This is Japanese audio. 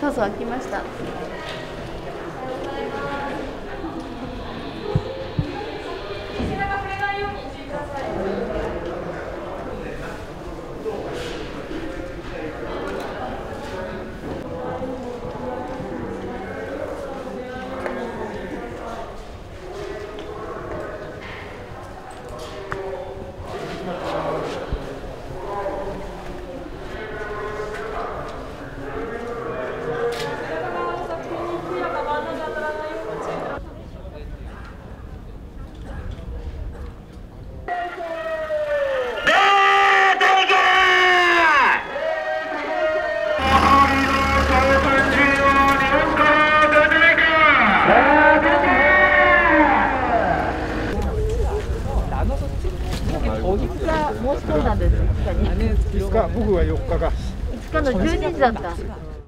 どうぞ開きました。申し込んだんです5日に。5日僕は4日が。5日の12時だった